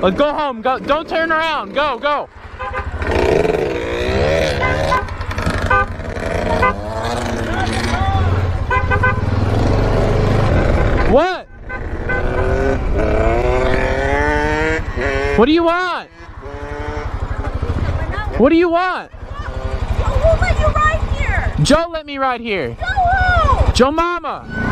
Let's go home. Go. Don't turn around. Go. Go. What? What do you want? What do you want? Who let you ride here? Joe let me ride here. Joe who? Joe Mama.